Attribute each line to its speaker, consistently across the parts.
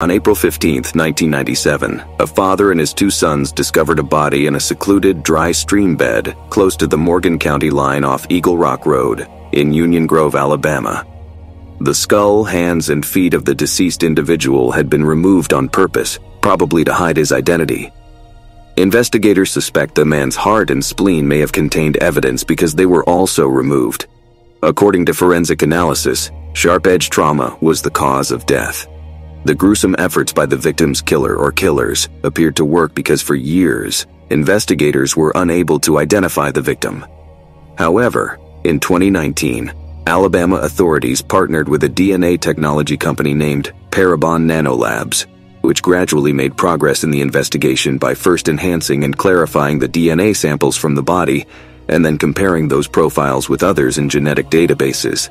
Speaker 1: On April 15, 1997, a father and his two sons discovered a body in a secluded, dry stream bed close to the Morgan County line off Eagle Rock Road in Union Grove, Alabama. The skull, hands, and feet of the deceased individual had been removed on purpose, probably to hide his identity. Investigators suspect the man's heart and spleen may have contained evidence because they were also removed. According to forensic analysis, sharp edge trauma was the cause of death. The gruesome efforts by the victim's killer or killers appeared to work because for years, investigators were unable to identify the victim. However, in 2019, Alabama authorities partnered with a DNA technology company named Parabon Nanolabs, which gradually made progress in the investigation by first enhancing and clarifying the DNA samples from the body and then comparing those profiles with others in genetic databases.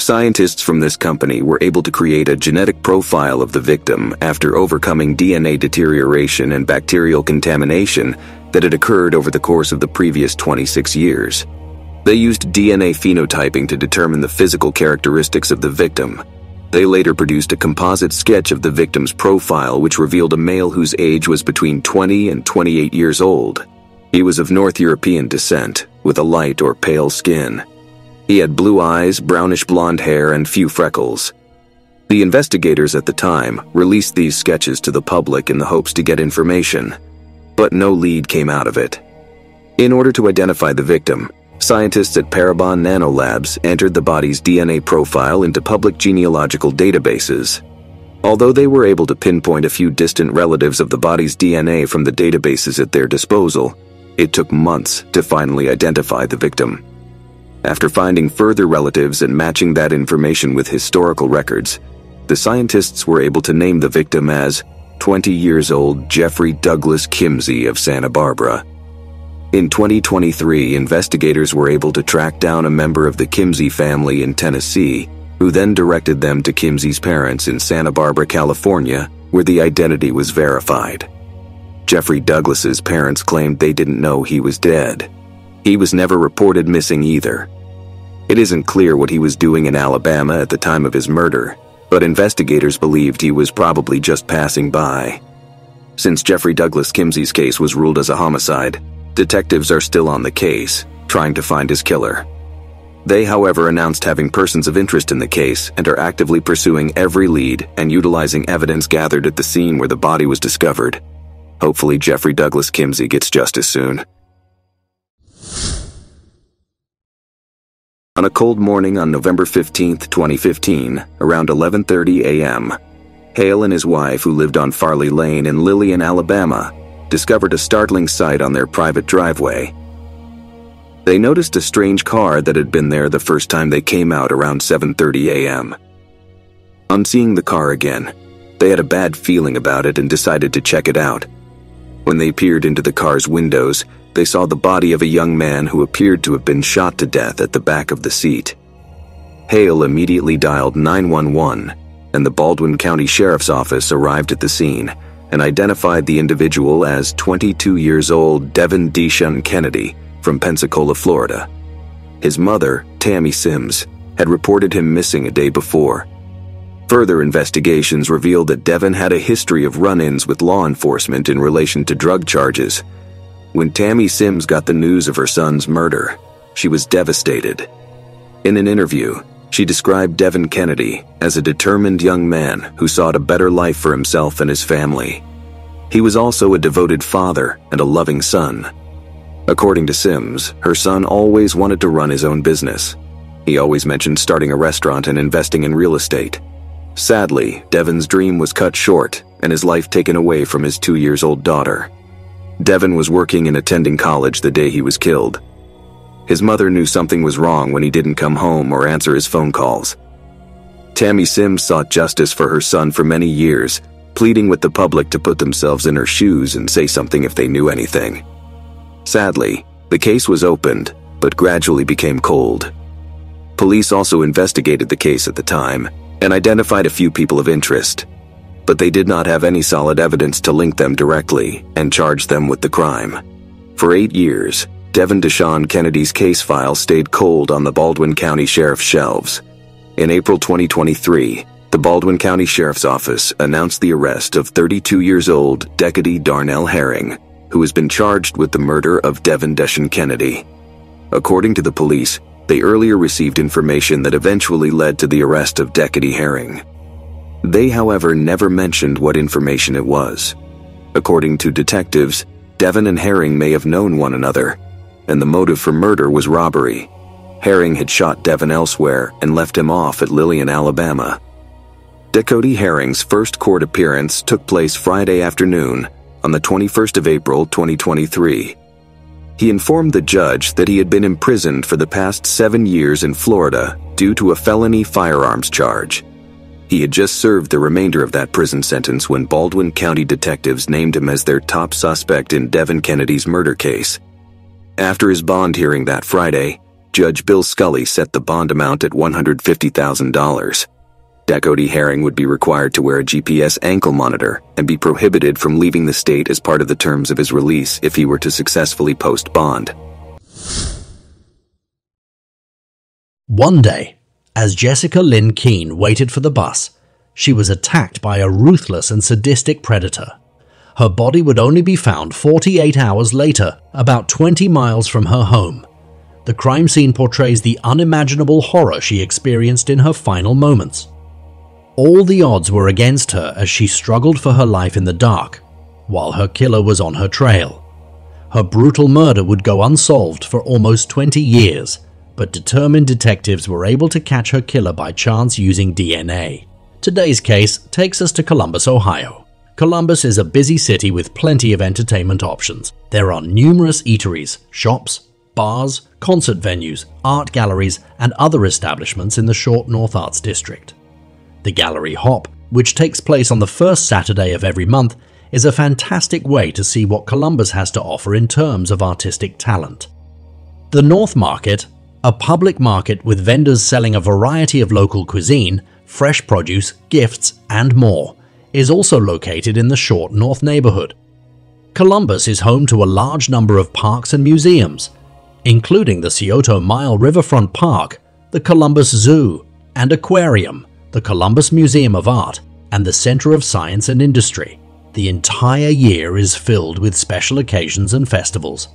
Speaker 1: Scientists from this company were able to create a genetic profile of the victim after overcoming DNA deterioration and bacterial contamination that had occurred over the course of the previous 26 years. They used DNA phenotyping to determine the physical characteristics of the victim. They later produced a composite sketch of the victim's profile, which revealed a male whose age was between 20 and 28 years old. He was of North European descent, with a light or pale skin. He had blue eyes, brownish blonde hair, and few freckles. The investigators at the time released these sketches to the public in the hopes to get information, but no lead came out of it. In order to identify the victim, scientists at Parabon Nanolabs entered the body's DNA profile into public genealogical databases. Although they were able to pinpoint a few distant relatives of the body's DNA from the databases at their disposal, it took months to finally identify the victim. After finding further relatives and matching that information with historical records, the scientists were able to name the victim as 20 years old Jeffrey Douglas Kimsey of Santa Barbara. In 2023, investigators were able to track down a member of the Kimsey family in Tennessee, who then directed them to Kimsey's parents in Santa Barbara, California, where the identity was verified. Jeffrey Douglas's parents claimed they didn't know he was dead. He was never reported missing either. It isn't clear what he was doing in Alabama at the time of his murder, but investigators believed he was probably just passing by. Since Jeffrey Douglas Kimsey's case was ruled as a homicide, detectives are still on the case, trying to find his killer. They, however, announced having persons of interest in the case and are actively pursuing every lead and utilizing evidence gathered at the scene where the body was discovered. Hopefully, Jeffrey Douglas Kimsey gets justice soon. On a cold morning on November 15, 2015, around 11:30 a.m., Hale and his wife, who lived on Farley Lane in Lillian, Alabama, discovered a startling sight on their private driveway. They noticed a strange car that had been there the first time they came out around 7:30 a.m. On seeing the car again, they had a bad feeling about it and decided to check it out. When they peered into the car's windows, they saw the body of a young man who appeared to have been shot to death at the back of the seat. Hale immediately dialed 911, and the Baldwin County Sheriff's Office arrived at the scene and identified the individual as 22 years old Devin Deshun Kennedy from Pensacola, Florida. His mother, Tammy Sims, had reported him missing a day before. Further investigations revealed that Devin had a history of run ins with law enforcement in relation to drug charges when Tammy Sims got the news of her son's murder, she was devastated. In an interview, she described Devin Kennedy as a determined young man who sought a better life for himself and his family. He was also a devoted father and a loving son. According to Sims, her son always wanted to run his own business. He always mentioned starting a restaurant and investing in real estate. Sadly, Devin's dream was cut short and his life taken away from his two years old daughter. Devin was working and attending college the day he was killed. His mother knew something was wrong when he didn't come home or answer his phone calls. Tammy Sims sought justice for her son for many years, pleading with the public to put themselves in her shoes and say something if they knew anything. Sadly, the case was opened, but gradually became cold. Police also investigated the case at the time and identified a few people of interest but they did not have any solid evidence to link them directly and charge them with the crime. For eight years, Devin Deshun Kennedy's case file stayed cold on the Baldwin County Sheriff's shelves. In April 2023, the Baldwin County Sheriff's Office announced the arrest of 32 years old Decady Darnell Herring, who has been charged with the murder of Devin Deshun Kennedy. According to the police, they earlier received information that eventually led to the arrest of Decady Herring. They, however, never mentioned what information it was. According to detectives, Devin and Herring may have known one another, and the motive for murder was robbery. Herring had shot Devin elsewhere and left him off at Lillian, Alabama. Decody Herring's first court appearance took place Friday afternoon on the 21st of April 2023. He informed the judge that he had been imprisoned for the past seven years in Florida due to a felony firearms charge. He had just served the remainder of that prison sentence when Baldwin County detectives named him as their top suspect in Devin Kennedy's murder case. After his bond hearing that Friday, Judge Bill Scully set the bond amount at $150,000. Decody Herring would be required to wear a GPS ankle monitor and be prohibited from leaving the state as part of the terms of his release if he were to successfully post bond.
Speaker 2: One day, as Jessica Lynn Keene waited for the bus, she was attacked by a ruthless and sadistic predator. Her body would only be found 48 hours later, about 20 miles from her home. The crime scene portrays the unimaginable horror she experienced in her final moments. All the odds were against her as she struggled for her life in the dark, while her killer was on her trail. Her brutal murder would go unsolved for almost 20 years, but determined detectives were able to catch her killer by chance using DNA. Today's case takes us to Columbus, Ohio. Columbus is a busy city with plenty of entertainment options. There are numerous eateries, shops, bars, concert venues, art galleries, and other establishments in the Short North Arts District. The Gallery Hop, which takes place on the first Saturday of every month, is a fantastic way to see what Columbus has to offer in terms of artistic talent. The North Market a public market with vendors selling a variety of local cuisine, fresh produce, gifts, and more, is also located in the Short North neighborhood. Columbus is home to a large number of parks and museums, including the Scioto Mile Riverfront Park, the Columbus Zoo, and Aquarium, the Columbus Museum of Art, and the Center of Science and Industry. The entire year is filled with special occasions and festivals.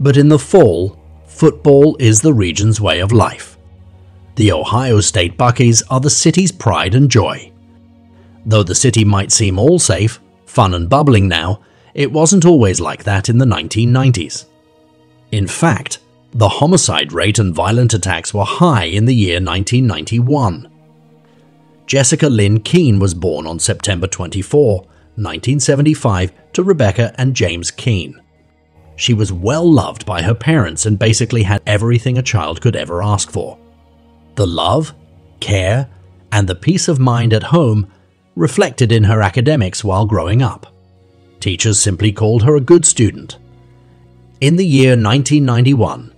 Speaker 2: But in the fall, football is the region's way of life. The Ohio State Buckeyes are the city's pride and joy. Though the city might seem all safe, fun and bubbling now, it wasn't always like that in the 1990s. In fact, the homicide rate and violent attacks were high in the year 1991. Jessica Lynn Keene was born on September 24, 1975, to Rebecca and James Keene. She was well loved by her parents and basically had everything a child could ever ask for. The love, care, and the peace of mind at home reflected in her academics while growing up. Teachers simply called her a good student. In the year 1991,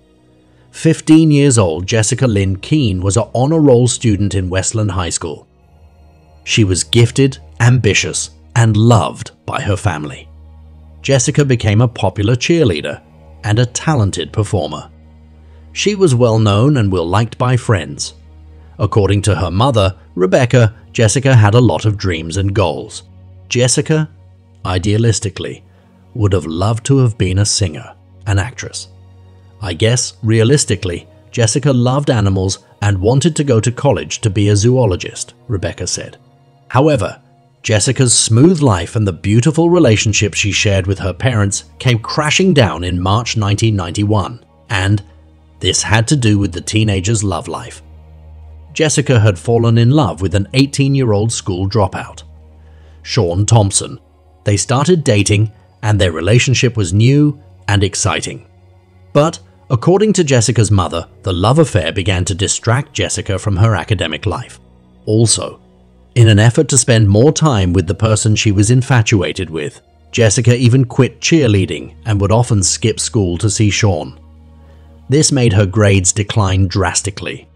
Speaker 2: 15 years old Jessica Lynn Keene was an honor roll student in Westland High School. She was gifted, ambitious, and loved by her family. Jessica became a popular cheerleader and a talented performer. She was well known and well liked by friends. According to her mother, Rebecca, Jessica had a lot of dreams and goals. Jessica, idealistically, would have loved to have been a singer, an actress. I guess, realistically, Jessica loved animals and wanted to go to college to be a zoologist, Rebecca said. However, Jessica's smooth life and the beautiful relationship she shared with her parents came crashing down in March 1991, and this had to do with the teenager's love life. Jessica had fallen in love with an 18 year old school dropout, Sean Thompson. They started dating, and their relationship was new and exciting. But, according to Jessica's mother, the love affair began to distract Jessica from her academic life. Also, in an effort to spend more time with the person she was infatuated with, Jessica even quit cheerleading and would often skip school to see Sean. This made her grades decline drastically.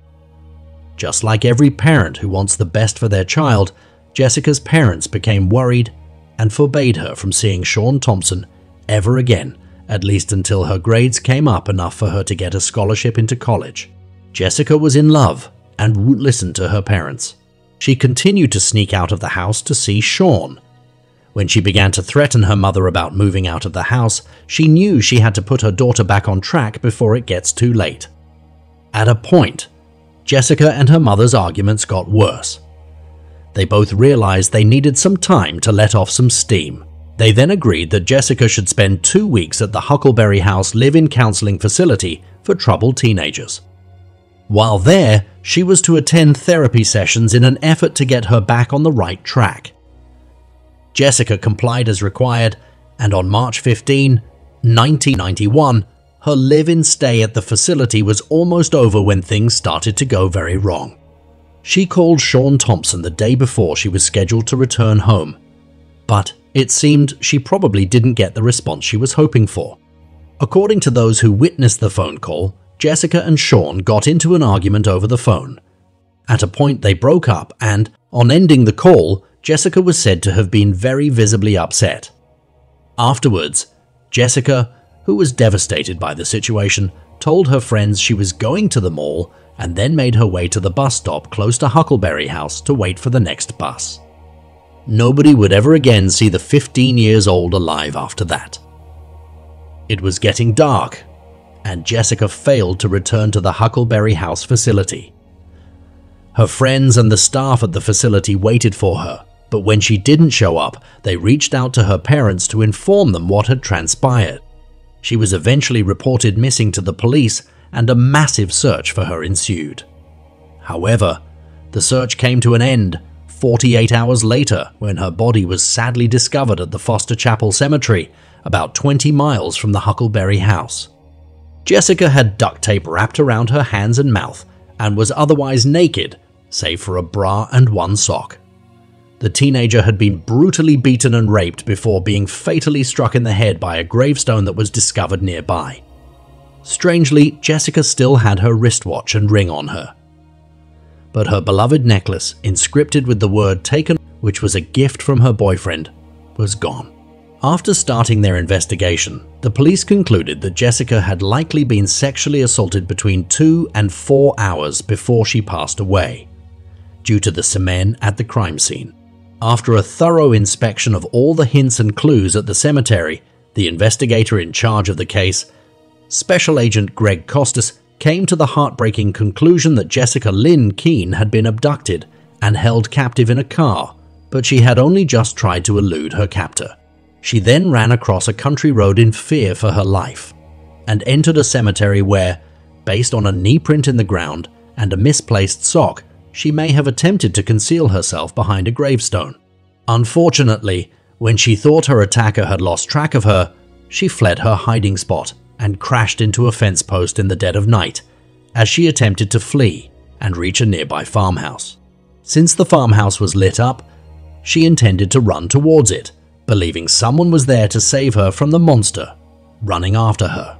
Speaker 2: Just like every parent who wants the best for their child, Jessica's parents became worried and forbade her from seeing Sean Thompson ever again, at least until her grades came up enough for her to get a scholarship into college. Jessica was in love and wouldn't listen to her parents. She continued to sneak out of the house to see Sean. When she began to threaten her mother about moving out of the house, she knew she had to put her daughter back on track before it gets too late. At a point, Jessica and her mother's arguments got worse. They both realized they needed some time to let off some steam. They then agreed that Jessica should spend two weeks at the Huckleberry House live in counseling facility for troubled teenagers. While there, she was to attend therapy sessions in an effort to get her back on the right track. Jessica complied as required, and on March 15, 1991, her live in stay at the facility was almost over when things started to go very wrong. She called Sean Thompson the day before she was scheduled to return home, but it seemed she probably didn't get the response she was hoping for. According to those who witnessed the phone call, Jessica and Sean got into an argument over the phone. At a point, they broke up, and on ending the call, Jessica was said to have been very visibly upset. Afterwards, Jessica, who was devastated by the situation, told her friends she was going to the mall and then made her way to the bus stop close to Huckleberry House to wait for the next bus. Nobody would ever again see the 15 years old alive after that. It was getting dark, and Jessica failed to return to the Huckleberry House facility. Her friends and the staff at the facility waited for her, but when she didn't show up, they reached out to her parents to inform them what had transpired. She was eventually reported missing to the police and a massive search for her ensued. However, the search came to an end 48 hours later when her body was sadly discovered at the Foster Chapel Cemetery, about 20 miles from the Huckleberry house. Jessica had duct tape wrapped around her hands and mouth and was otherwise naked, save for a bra and one sock. The teenager had been brutally beaten and raped before being fatally struck in the head by a gravestone that was discovered nearby. Strangely, Jessica still had her wristwatch and ring on her. But her beloved necklace, inscripted with the word taken, which was a gift from her boyfriend, was gone. After starting their investigation, the police concluded that Jessica had likely been sexually assaulted between two and four hours before she passed away, due to the semen at the crime scene. After a thorough inspection of all the hints and clues at the cemetery, the investigator in charge of the case Special Agent Greg Costas came to the heartbreaking conclusion that Jessica Lynn Keene had been abducted and held captive in a car, but she had only just tried to elude her captor. She then ran across a country road in fear for her life and entered a cemetery where, based on a knee print in the ground and a misplaced sock, she may have attempted to conceal herself behind a gravestone. Unfortunately, when she thought her attacker had lost track of her, she fled her hiding spot and crashed into a fence post in the dead of night as she attempted to flee and reach a nearby farmhouse. Since the farmhouse was lit up, she intended to run towards it, believing someone was there to save her from the monster running after her.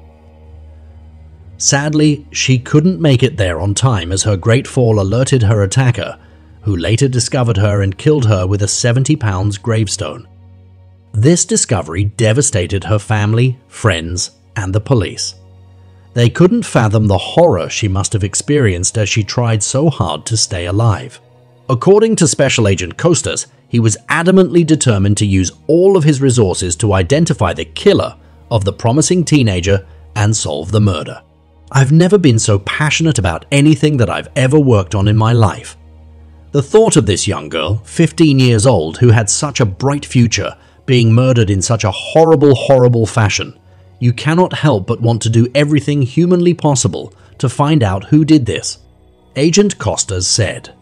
Speaker 2: Sadly, she couldn't make it there on time as her great fall alerted her attacker, who later discovered her and killed her with a 70 pounds gravestone. This discovery devastated her family, friends, and the police. They couldn't fathom the horror she must have experienced as she tried so hard to stay alive. According to Special Agent Costas, he was adamantly determined to use all of his resources to identify the killer of the promising teenager and solve the murder. I've never been so passionate about anything that I've ever worked on in my life. The thought of this young girl, 15 years old, who had such a bright future, being murdered in such a horrible, horrible fashion, you cannot help but want to do everything humanly possible to find out who did this. Agent Costas said.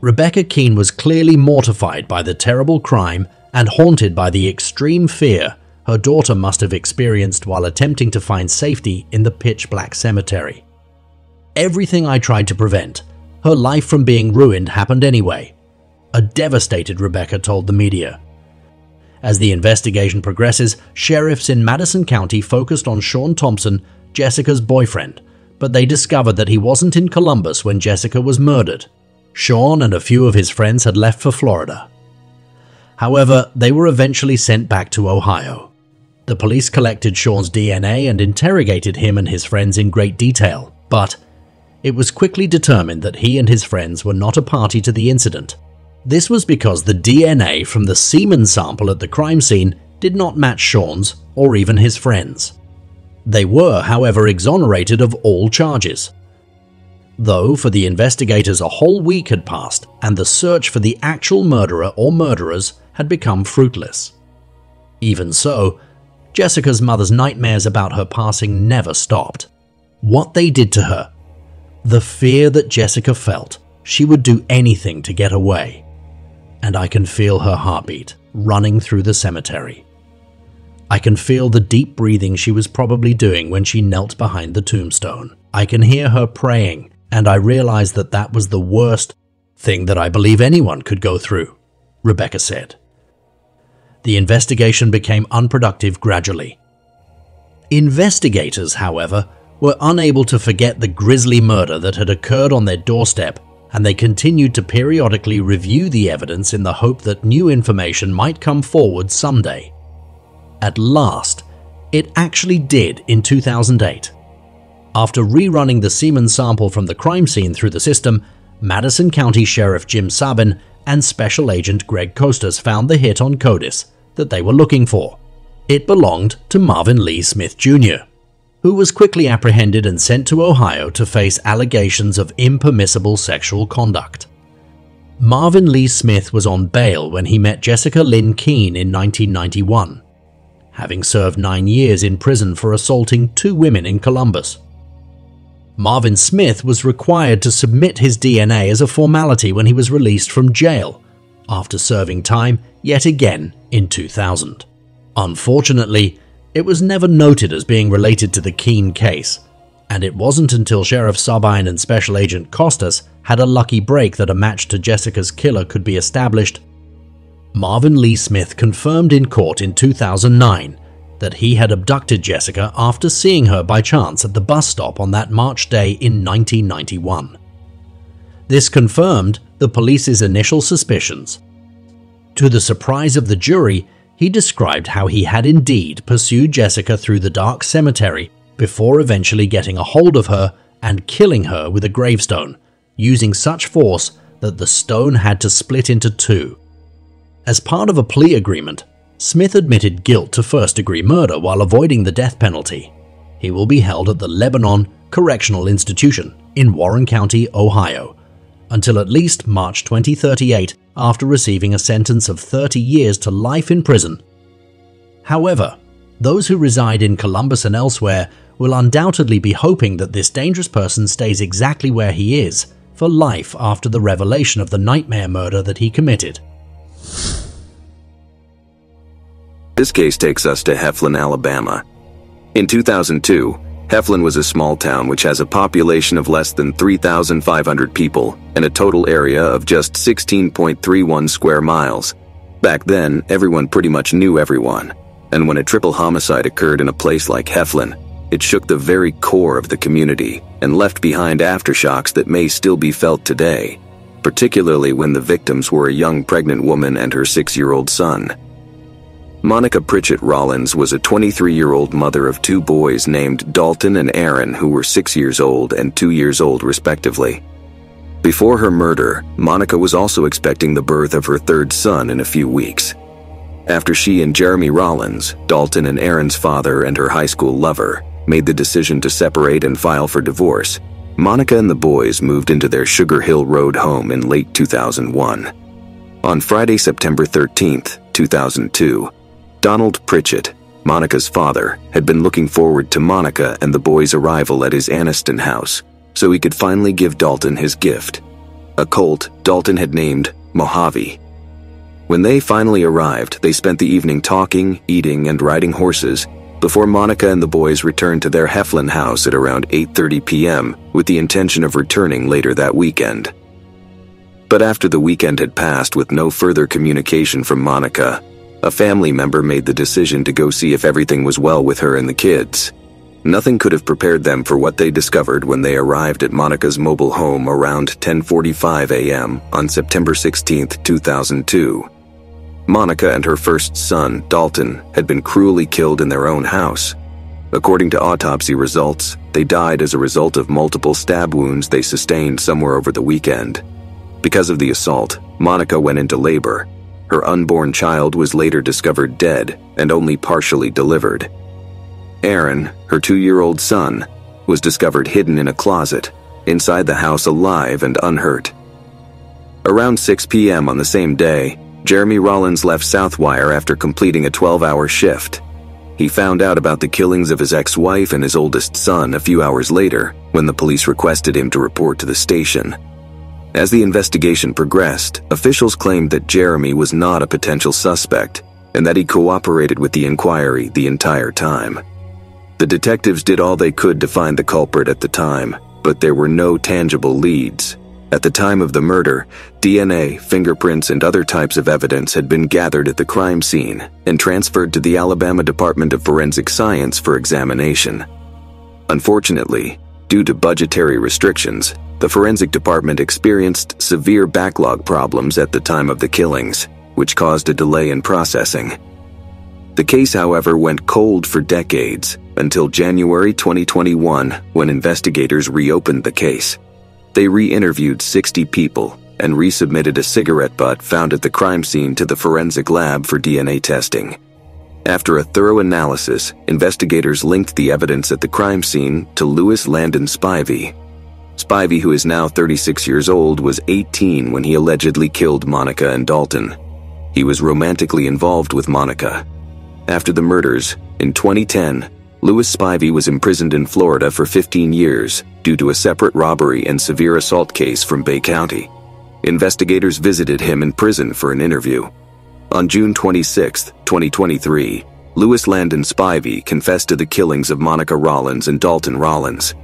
Speaker 2: Rebecca Keene was clearly mortified by the terrible crime and haunted by the extreme fear her daughter must have experienced while attempting to find safety in the pitch black cemetery. Everything I tried to prevent, her life from being ruined, happened anyway. A devastated Rebecca told the media. As the investigation progresses, sheriffs in Madison County focused on Sean Thompson, Jessica's boyfriend, but they discovered that he wasn't in Columbus when Jessica was murdered. Sean and a few of his friends had left for Florida. However, they were eventually sent back to Ohio. The police collected Sean's DNA and interrogated him and his friends in great detail, but it was quickly determined that he and his friends were not a party to the incident. This was because the DNA from the semen sample at the crime scene did not match Sean's or even his friends. They were, however, exonerated of all charges. Though for the investigators a whole week had passed and the search for the actual murderer or murderers had become fruitless. Even so, Jessica's mother's nightmares about her passing never stopped. What they did to her, the fear that Jessica felt she would do anything to get away, and I can feel her heartbeat running through the cemetery. I can feel the deep breathing she was probably doing when she knelt behind the tombstone. I can hear her praying, and I realized that that was the worst thing that I believe anyone could go through, Rebecca said. The investigation became unproductive gradually. Investigators, however, were unable to forget the grisly murder that had occurred on their doorstep, and they continued to periodically review the evidence in the hope that new information might come forward someday. At last, it actually did in 2008. After rerunning the semen sample from the crime scene through the system, Madison County Sheriff Jim Sabin and Special Agent Greg Costas found the hit on CODIS that they were looking for. It belonged to Marvin Lee Smith Jr., who was quickly apprehended and sent to Ohio to face allegations of impermissible sexual conduct. Marvin Lee Smith was on bail when he met Jessica Lynn Keene in 1991 having served nine years in prison for assaulting two women in Columbus. Marvin Smith was required to submit his DNA as a formality when he was released from jail, after serving time yet again in 2000. Unfortunately, it was never noted as being related to the Keene case, and it wasn't until Sheriff Sabin and Special Agent Costas had a lucky break that a match to Jessica's killer could be established Marvin Lee Smith confirmed in court in 2009 that he had abducted Jessica after seeing her by chance at the bus stop on that March day in 1991. This confirmed the police's initial suspicions. To the surprise of the jury, he described how he had indeed pursued Jessica through the dark cemetery before eventually getting a hold of her and killing her with a gravestone, using such force that the stone had to split into two as part of a plea agreement, Smith admitted guilt to first degree murder while avoiding the death penalty. He will be held at the Lebanon Correctional Institution in Warren County, Ohio, until at least March 2038 after receiving a sentence of 30 years to life in prison. However, those who reside in Columbus and elsewhere will undoubtedly be hoping that this dangerous person stays exactly where he is for life after the revelation of the nightmare murder that he committed.
Speaker 1: This case takes us to Heflin, Alabama. In 2002, Heflin was a small town which has a population of less than 3,500 people and a total area of just 16.31 square miles. Back then, everyone pretty much knew everyone, and when a triple homicide occurred in a place like Heflin, it shook the very core of the community and left behind aftershocks that may still be felt today, particularly when the victims were a young pregnant woman and her six year old son. Monica Pritchett Rollins was a 23 year old mother of two boys named Dalton and Aaron, who were six years old and two years old, respectively. Before her murder, Monica was also expecting the birth of her third son in a few weeks. After she and Jeremy Rollins, Dalton and Aaron's father and her high school lover, made the decision to separate and file for divorce, Monica and the boys moved into their Sugar Hill Road home in late 2001. On Friday, September 13, 2002, Donald Pritchett, Monica's father, had been looking forward to Monica and the boys' arrival at his Anniston house so he could finally give Dalton his gift a colt Dalton had named Mojave. When they finally arrived, they spent the evening talking, eating, and riding horses before Monica and the boys returned to their Heflin house at around 8:30 p.m. with the intention of returning later that weekend. But after the weekend had passed with no further communication from Monica, a family member made the decision to go see if everything was well with her and the kids. Nothing could have prepared them for what they discovered when they arrived at Monica's mobile home around 10:45 a.m. on September 16, 2002. Monica and her first son, Dalton, had been cruelly killed in their own house. According to autopsy results, they died as a result of multiple stab wounds they sustained somewhere over the weekend. Because of the assault, Monica went into labor. Her unborn child was later discovered dead and only partially delivered. Aaron, her two year old son, was discovered hidden in a closet inside the house alive and unhurt. Around 6 p.m. on the same day, Jeremy Rollins left Southwire after completing a 12 hour shift. He found out about the killings of his ex wife and his oldest son a few hours later when the police requested him to report to the station. As the investigation progressed, officials claimed that Jeremy was not a potential suspect and that he cooperated with the inquiry the entire time. The detectives did all they could to find the culprit at the time, but there were no tangible leads. At the time of the murder, DNA, fingerprints, and other types of evidence had been gathered at the crime scene and transferred to the Alabama Department of Forensic Science for examination. Unfortunately, due to budgetary restrictions, the forensic department experienced severe backlog problems at the time of the killings, which caused a delay in processing. The case, however, went cold for decades until January 2021 when investigators reopened the case. They re interviewed 60 people and resubmitted a cigarette butt found at the crime scene to the forensic lab for DNA testing. After a thorough analysis, investigators linked the evidence at the crime scene to Lewis Landon Spivey. Spivey, who is now 36 years old, was 18 when he allegedly killed Monica and Dalton. He was romantically involved with Monica. After the murders, in 2010, Lewis Spivey was imprisoned in Florida for 15 years due to a separate robbery and severe assault case from Bay County. Investigators visited him in prison for an interview. On June 26, 2023, Lewis Landon Spivey confessed to the killings of Monica Rollins and Dalton Rollins.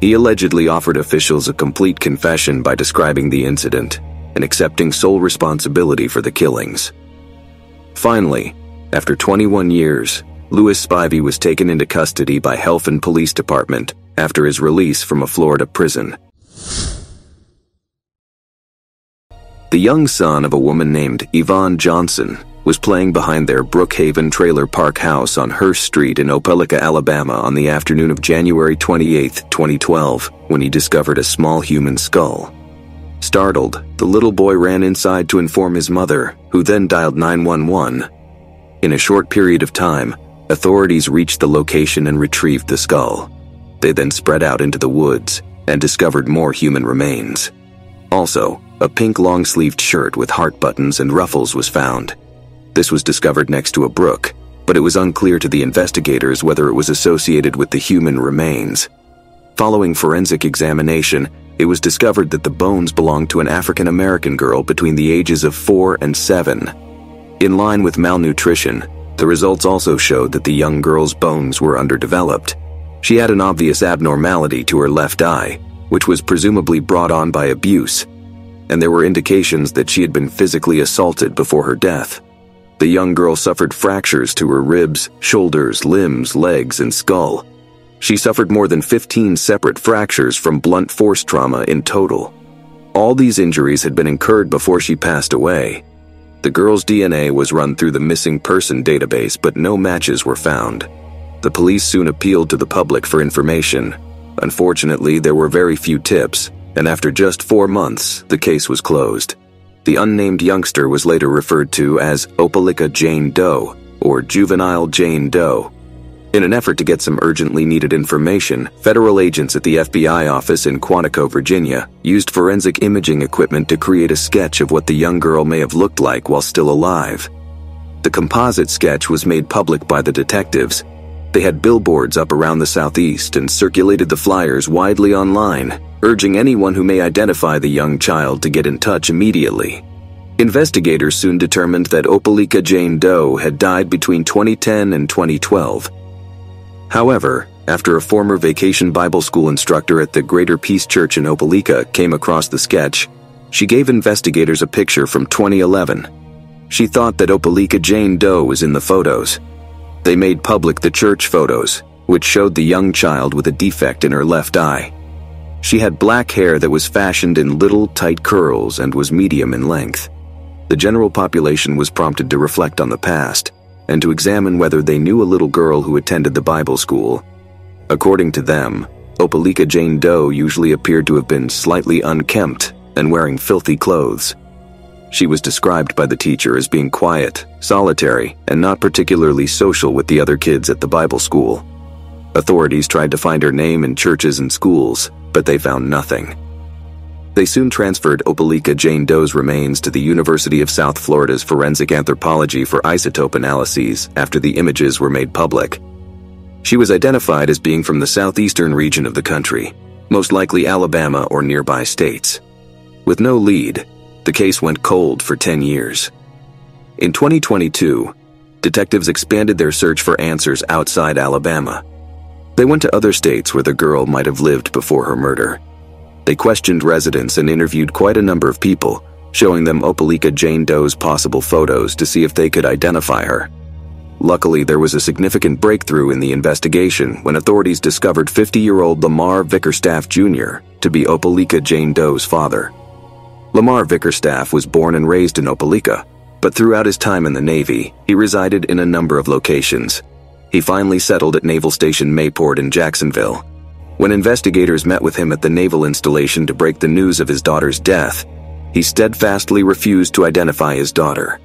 Speaker 1: He allegedly offered officials a complete confession by describing the incident and accepting sole responsibility for the killings. Finally, after 21 years, Lewis Spivey was taken into custody by Heflin Police Department after his release from a Florida prison. The young son of a woman named Yvonne Johnson was playing behind their Brookhaven Trailer Park house on Hurst Street in Opelika, Alabama on the afternoon of January 28, 2012, when he discovered a small human skull. Startled, the little boy ran inside to inform his mother, who then dialed 911. In a short period of time, Authorities reached the location and retrieved the skull. They then spread out into the woods and discovered more human remains. Also, a pink long sleeved shirt with heart buttons and ruffles was found. This was discovered next to a brook, but it was unclear to the investigators whether it was associated with the human remains. Following forensic examination, it was discovered that the bones belonged to an African American girl between the ages of 4 and 7. In line with malnutrition, the results also showed that the young girl's bones were underdeveloped. She had an obvious abnormality to her left eye, which was presumably brought on by abuse, and there were indications that she had been physically assaulted before her death. The young girl suffered fractures to her ribs, shoulders, limbs, legs, and skull. She suffered more than 15 separate fractures from blunt force trauma in total. All these injuries had been incurred before she passed away, the girl's DNA was run through the missing person database, but no matches were found. The police soon appealed to the public for information. Unfortunately, there were very few tips, and after just four months, the case was closed. The unnamed youngster was later referred to as Opelika Jane Doe, or Juvenile Jane Doe, in an effort to get some urgently needed information, federal agents at the FBI office in Quantico, Virginia, used forensic imaging equipment to create a sketch of what the young girl may have looked like while still alive. The composite sketch was made public by the detectives. They had billboards up around the southeast and circulated the flyers widely online, urging anyone who may identify the young child to get in touch immediately. Investigators soon determined that Opelika Jane Doe had died between 2010 and 2012 However, after a former vacation Bible school instructor at the Greater Peace Church in Opelika came across the sketch, she gave investigators a picture from 2011. She thought that Opelika Jane Doe was in the photos. They made public the church photos, which showed the young child with a defect in her left eye. She had black hair that was fashioned in little, tight curls and was medium in length. The general population was prompted to reflect on the past and to examine whether they knew a little girl who attended the Bible school. According to them, Opelika Jane Doe usually appeared to have been slightly unkempt and wearing filthy clothes. She was described by the teacher as being quiet, solitary, and not particularly social with the other kids at the Bible school. Authorities tried to find her name in churches and schools, but they found nothing. They soon transferred Opelika Jane Doe's remains to the University of South Florida's forensic anthropology for isotope analyses after the images were made public. She was identified as being from the southeastern region of the country, most likely Alabama or nearby states. With no lead, the case went cold for 10 years. In 2022, detectives expanded their search for answers outside Alabama. They went to other states where the girl might have lived before her murder. They questioned residents and interviewed quite a number of people, showing them Opelika Jane Doe's possible photos to see if they could identify her. Luckily, there was a significant breakthrough in the investigation when authorities discovered 50 year old Lamar Vickerstaff Jr. to be Opelika Jane Doe's father. Lamar Vickerstaff was born and raised in Opelika, but throughout his time in the Navy, he resided in a number of locations. He finally settled at Naval Station Mayport in Jacksonville, when investigators met with him at the naval installation to break the news of his daughter's death, he steadfastly refused to identify his daughter.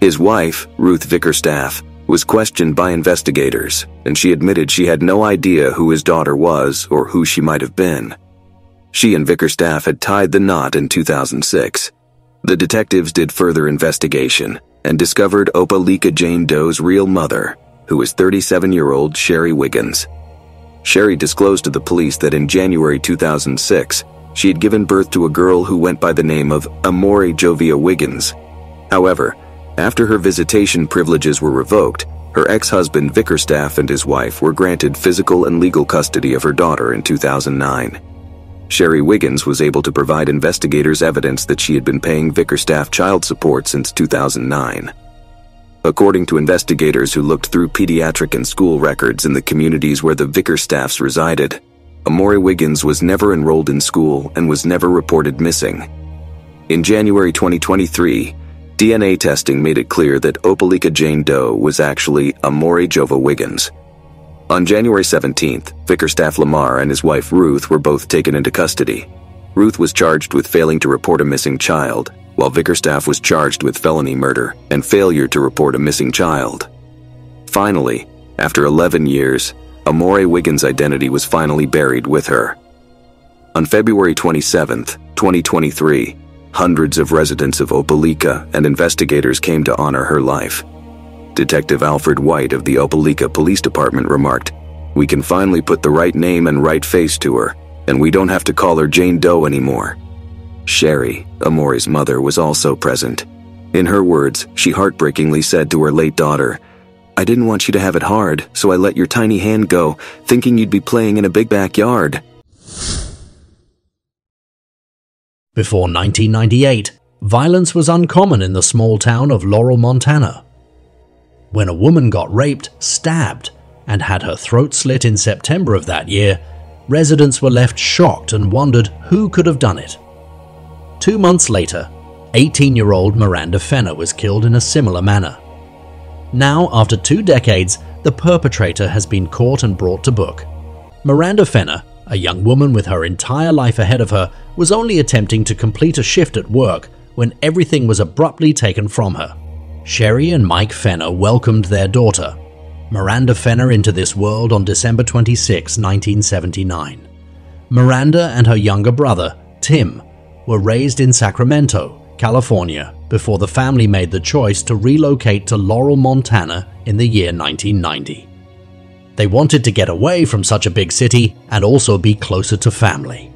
Speaker 1: His wife, Ruth Vickerstaff, was questioned by investigators, and she admitted she had no idea who his daughter was or who she might have been. She and Vickerstaff had tied the knot in 2006. The detectives did further investigation and discovered Opelika Jane Doe's real mother, who was 37 year old Sherry Wiggins. Sherry disclosed to the police that in January 2006, she had given birth to a girl who went by the name of Amore Joveah Wiggins. However, after her visitation privileges were revoked, her ex-husband Vickerstaff and his wife were granted physical and legal custody of her daughter in 2009. Sherry Wiggins was able to provide investigators evidence that she had been paying Vickerstaff child support since 2009. According to investigators who looked through pediatric and school records in the communities where the Vickerstaffs resided, Amore Wiggins was never enrolled in school and was never reported missing. In January 2023, DNA testing made it clear that Opelika Jane Doe was actually Amore Joveah Wiggins. On January 17th, Vickerstaff Lamar and his wife Ruth were both taken into custody. Ruth was charged with failing to report a missing child, while Vickerstaff was charged with felony murder and failure to report a missing child. Finally, after 11 years, Amore Wiggins' identity was finally buried with her. On February 27, 2023, hundreds of residents of Opelika and investigators came to honor her life. Detective Alfred White of the Opelika Police Department remarked, We can finally put the right name and right face to her, and we don't have to call her Jane Doe anymore. Sherry, Amore's mother, was also present. In her words, she heartbreakingly said to her late daughter, I didn't want you to have it hard, so I let your tiny hand go, thinking you'd be playing in a big backyard.
Speaker 2: Before 1998, violence was uncommon in the small town of Laurel, Montana. When a woman got raped, stabbed, and had her throat slit in September of that year, residents were left shocked and wondered who could have done it. Two months later, 18-year-old Miranda Fenner was killed in a similar manner. Now, after two decades, the perpetrator has been caught and brought to book. Miranda Fenner, a young woman with her entire life ahead of her, was only attempting to complete a shift at work when everything was abruptly taken from her. Sherry and Mike Fenner welcomed their daughter, Miranda Fenner, into this world on December 26, 1979. Miranda and her younger brother, Tim, were raised in Sacramento, California, before the family made the choice to relocate to Laurel, Montana in the year 1990. They wanted to get away from such a big city and also be closer to family.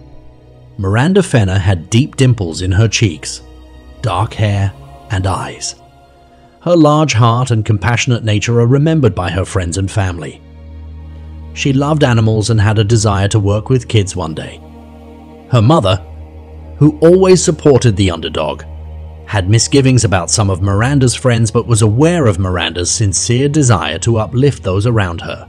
Speaker 2: Miranda Fenner had deep dimples in her cheeks, dark hair, and eyes. Her large heart and compassionate nature are remembered by her friends and family. She loved animals and had a desire to work with kids one day. Her mother, who always supported the underdog, had misgivings about some of Miranda's friends but was aware of Miranda's sincere desire to uplift those around her.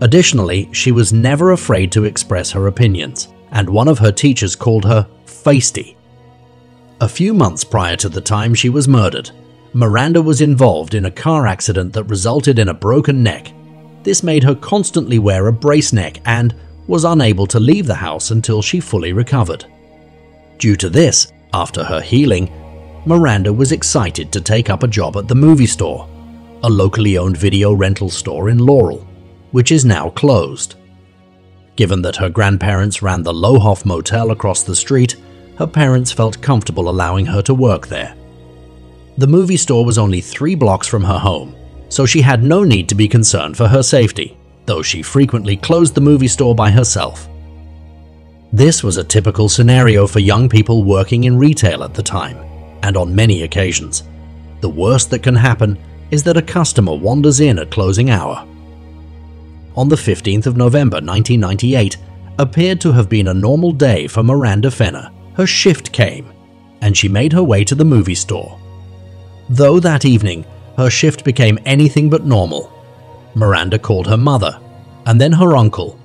Speaker 2: Additionally, she was never afraid to express her opinions, and one of her teachers called her feisty. A few months prior to the time she was murdered, Miranda was involved in a car accident that resulted in a broken neck. This made her constantly wear a brace neck and was unable to leave the house until she fully recovered. Due to this, after her healing, Miranda was excited to take up a job at the movie store, a locally owned video rental store in Laurel, which is now closed. Given that her grandparents ran the Lohoff Motel across the street, her parents felt comfortable allowing her to work there. The movie store was only three blocks from her home, so she had no need to be concerned for her safety, though she frequently closed the movie store by herself. This was a typical scenario for young people working in retail at the time, and on many occasions. The worst that can happen is that a customer wanders in at closing hour. On the 15th of November 1998 appeared to have been a normal day for Miranda Fenner. Her shift came, and she made her way to the movie store. Though that evening, her shift became anything but normal. Miranda called her mother, and then her uncle.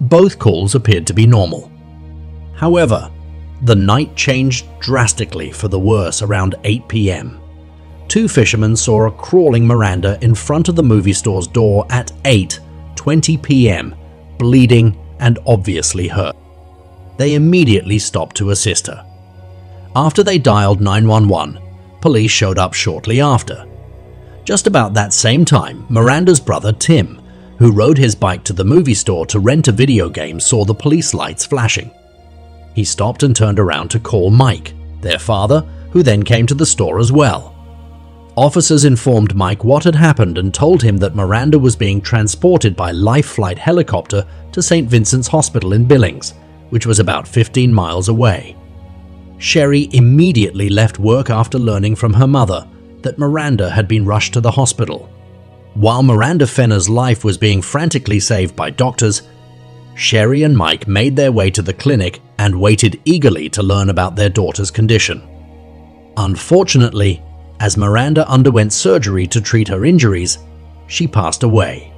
Speaker 2: Both calls appeared to be normal. However, the night changed drastically for the worse around 8 pm. Two fishermen saw a crawling Miranda in front of the movie store's door at 8:20 pm, bleeding and obviously hurt. They immediately stopped to assist her. After they dialed 911, Police showed up shortly after. Just about that same time, Miranda's brother Tim, who rode his bike to the movie store to rent a video game, saw the police lights flashing. He stopped and turned around to call Mike, their father, who then came to the store as well. Officers informed Mike what had happened and told him that Miranda was being transported by Life Flight helicopter to St. Vincent's Hospital in Billings, which was about 15 miles away. Sherry immediately left work after learning from her mother that Miranda had been rushed to the hospital. While Miranda Fenner's life was being frantically saved by doctors, Sherry and Mike made their way to the clinic and waited eagerly to learn about their daughter's condition. Unfortunately, as Miranda underwent surgery to treat her injuries, she passed away.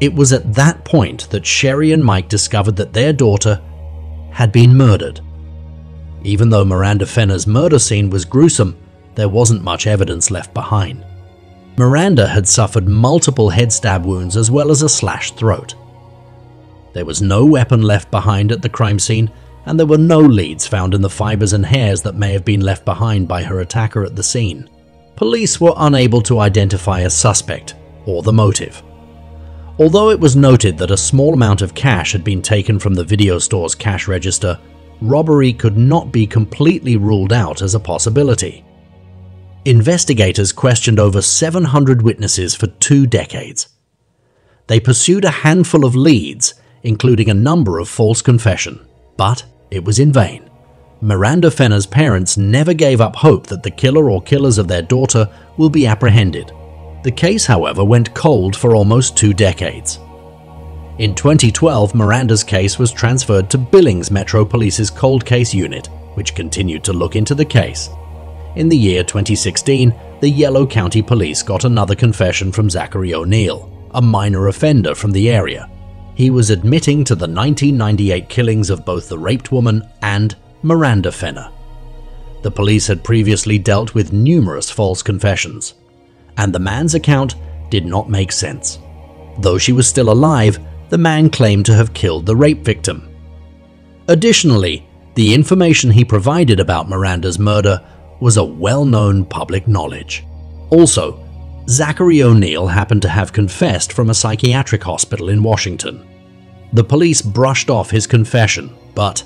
Speaker 2: It was at that point that Sherry and Mike discovered that their daughter had been murdered. Even though Miranda Fenner's murder scene was gruesome, there wasn't much evidence left behind. Miranda had suffered multiple head stab wounds as well as a slashed throat. There was no weapon left behind at the crime scene, and there were no leads found in the fibers and hairs that may have been left behind by her attacker at the scene. Police were unable to identify a suspect or the motive. Although it was noted that a small amount of cash had been taken from the video store's cash register, robbery could not be completely ruled out as a possibility. Investigators questioned over 700 witnesses for two decades. They pursued a handful of leads, including a number of false confession, but it was in vain. Miranda Fenner's parents never gave up hope that the killer or killers of their daughter will be apprehended. The case, however, went cold for almost two decades. In 2012, Miranda's case was transferred to Billings Metro Police's Cold Case Unit, which continued to look into the case. In the year 2016, the Yellow County Police got another confession from Zachary O'Neill, a minor offender from the area. He was admitting to the 1998 killings of both the raped woman and Miranda Fenner. The police had previously dealt with numerous false confessions, and the man's account did not make sense. Though she was still alive, the man claimed to have killed the rape victim. Additionally, the information he provided about Miranda's murder was a well-known public knowledge. Also, Zachary O'Neill happened to have confessed from a psychiatric hospital in Washington. The police brushed off his confession, but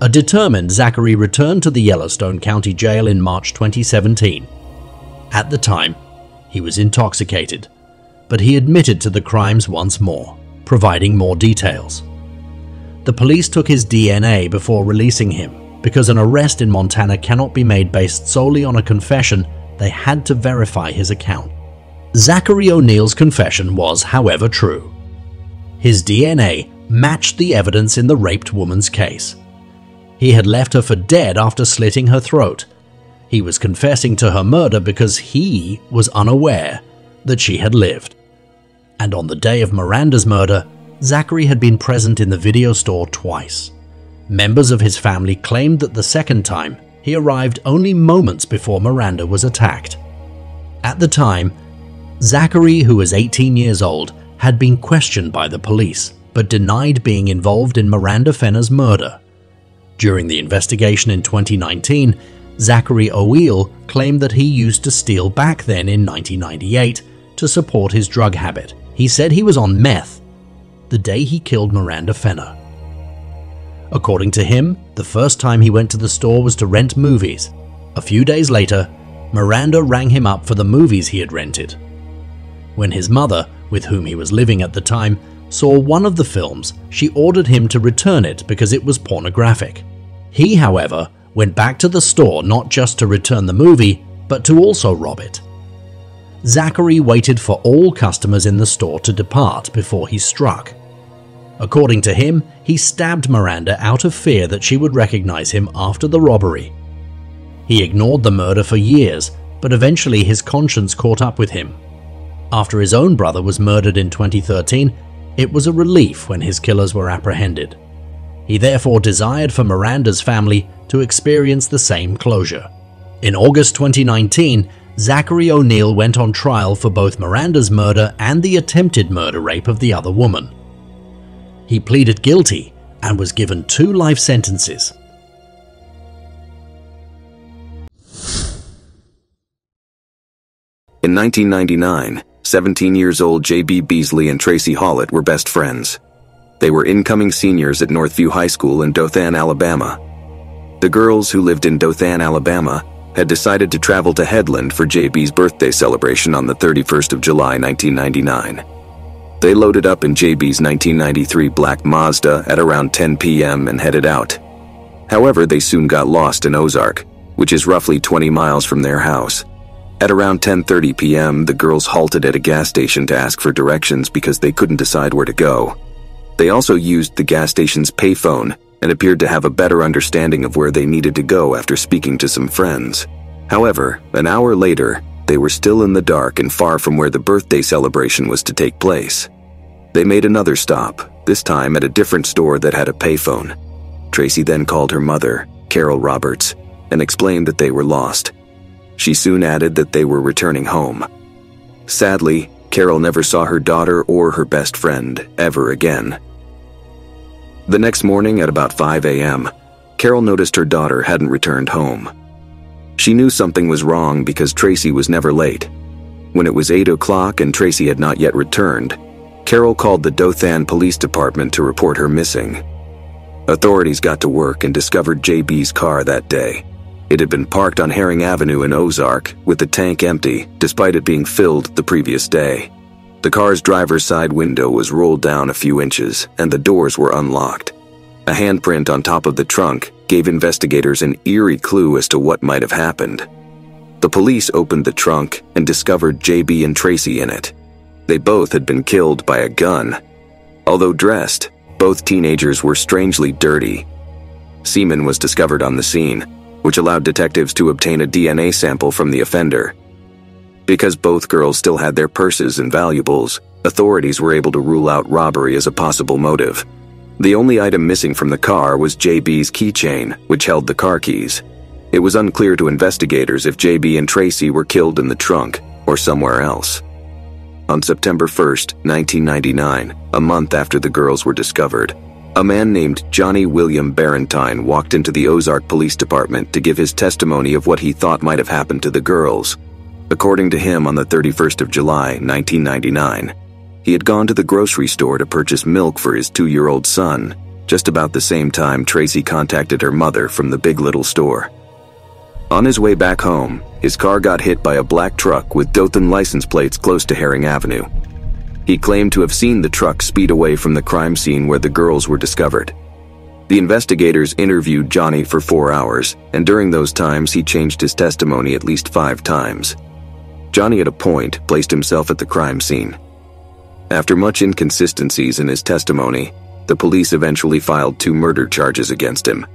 Speaker 2: a determined Zachary returned to the Yellowstone County Jail in March 2017. At the time, he was intoxicated, but he admitted to the crimes once more providing more details. The police took his DNA before releasing him because an arrest in Montana cannot be made based solely on a confession, they had to verify his account. Zachary O'Neill's confession was, however, true. His DNA matched the evidence in the raped woman's case. He had left her for dead after slitting her throat. He was confessing to her murder because he was unaware that she had lived and on the day of Miranda's murder, Zachary had been present in the video store twice. Members of his family claimed that the second time, he arrived only moments before Miranda was attacked. At the time, Zachary, who was 18 years old, had been questioned by the police but denied being involved in Miranda Fenner's murder. During the investigation in 2019, Zachary O'Neill claimed that he used to steal back then in 1998 to support his drug habit. He said he was on meth the day he killed Miranda Fenner. According to him, the first time he went to the store was to rent movies. A few days later, Miranda rang him up for the movies he had rented. When his mother, with whom he was living at the time, saw one of the films, she ordered him to return it because it was pornographic. He, however, went back to the store not just to return the movie, but to also rob it. Zachary waited for all customers in the store to depart before he struck. According to him, he stabbed Miranda out of fear that she would recognize him after the robbery. He ignored the murder for years, but eventually his conscience caught up with him. After his own brother was murdered in 2013, it was a relief when his killers were apprehended. He therefore desired for Miranda's family to experience the same closure. In August 2019, Zachary O'Neill went on trial for both Miranda's murder and the attempted murder rape of the other woman. He pleaded guilty and was given two life sentences.
Speaker 1: In 1999, 17 years old J.B. Beasley and Tracie Hawlett were best friends. They were incoming seniors at Northview High School in Dothan, Alabama. The girls who lived in Dothan, Alabama, had decided to travel to Headland for JB's birthday celebration on the 31st of July 1999. They loaded up in JB's 1993 black Mazda at around 10 p.m. and headed out. However, they soon got lost in Ozark, which is roughly 20 miles from their house. At around 10:30 p.m., the girls halted at a gas station to ask for directions because they couldn't decide where to go. They also used the gas station's payphone and appeared to have a better understanding of where they needed to go after speaking to some friends. However, an hour later, they were still in the dark and far from where the birthday celebration was to take place. They made another stop, this time at a different store that had a payphone. Tracie then called her mother, Carol Roberts, and explained that they were lost. She soon added that they were returning home. Sadly, Carol never saw her daughter or her best friend ever again. The next morning at about 5 a.m., Carol noticed her daughter hadn't returned home. She knew something was wrong because Tracie was never late. When it was 8 o'clock and Tracie had not yet returned, Carol called the Dothan Police Department to report her missing. Authorities got to work and discovered JB's car that day. It had been parked on Herring Avenue in Ozark, with the tank empty, despite it being filled the previous day. The car's driver's side window was rolled down a few inches, and the doors were unlocked. A handprint on top of the trunk gave investigators an eerie clue as to what might have happened. The police opened the trunk and discovered JB and Tracie in it. They both had been killed by a gun. Although dressed, both teenagers were strangely dirty. Semen was discovered on the scene, which allowed detectives to obtain a DNA sample from the offender. Because both girls still had their purses and valuables, authorities were able to rule out robbery as a possible motive. The only item missing from the car was JB's keychain, which held the car keys. It was unclear to investigators if JB and Tracie were killed in the trunk or somewhere else. On September 1, 1999, a month after the girls were discovered, a man named Johnny William Barentine walked into the Ozark Police Department to give his testimony of what he thought might have happened to the girls. According to him, on the 31st of July, 1999, he had gone to the grocery store to purchase milk for his two year old son, just about the same time Tracie contacted her mother from the Big Little store. On his way back home, his car got hit by a black truck with Dothan license plates close to Herring Avenue. He claimed to have seen the truck speed away from the crime scene where the girls were discovered. The investigators interviewed Johnny for four hours, and during those times he changed his testimony at least five times. Johnny, at a point, placed himself at the crime scene. After much inconsistencies in his testimony, the police eventually filed two murder charges against him.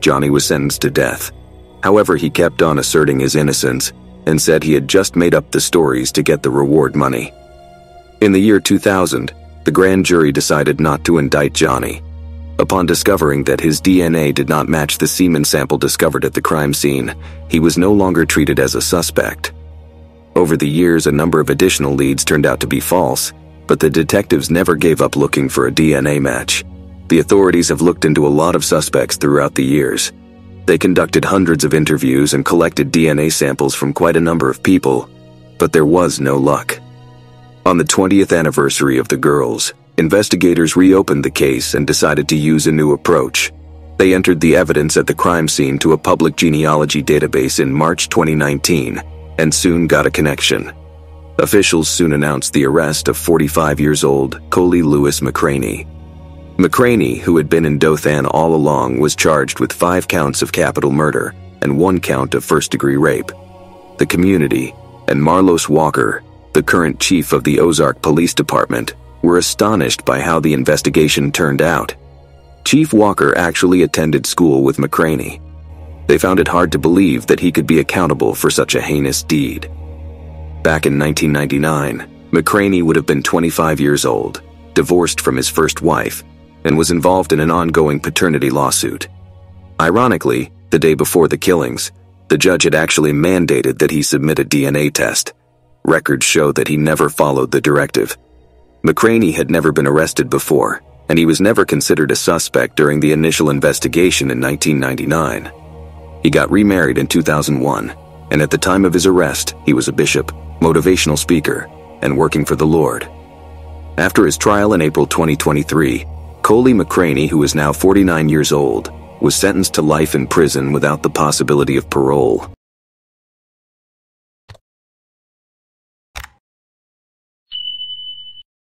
Speaker 1: Johnny was sentenced to death. However, he kept on asserting his innocence and said he had just made up the stories to get the reward money. In the year 2000, the grand jury decided not to indict Johnny. Upon discovering that his DNA did not match the semen sample discovered at the crime scene, he was no longer treated as a suspect. Over the years, a number of additional leads turned out to be false, but the detectives never gave up looking for a DNA match. The authorities have looked into a lot of suspects throughout the years. They conducted hundreds of interviews and collected DNA samples from quite a number of people, but there was no luck. On the 20th anniversary of the girls, investigators reopened the case and decided to use a new approach. They entered the evidence at the crime scene to a public genealogy database in March 2019 and soon got a connection. Officials soon announced the arrest of 45 years old Coley Lewis McCraney. McCraney, who had been in Dothan all along, was charged with five counts of capital murder and one count of first degree rape. The community and Marlos Walker, the current chief of the Ozark Police Department, were astonished by how the investigation turned out. Chief Walker actually attended school with McCraney. They found it hard to believe that he could be accountable for such a heinous deed. Back in 1999, McCraney would have been 25 years old, divorced from his first wife, and was involved in an ongoing paternity lawsuit. Ironically, the day before the killings, the judge had actually mandated that he submit a DNA test. Records show that he never followed the directive. McCraney had never been arrested before, and he was never considered a suspect during the initial investigation in 1999. He got remarried in 2001, and at the time of his arrest, he was a bishop, motivational speaker, and working for the Lord. After his trial in April 2023, Coley McCraney, who is now 49 years old, was sentenced to life in prison without the possibility of parole.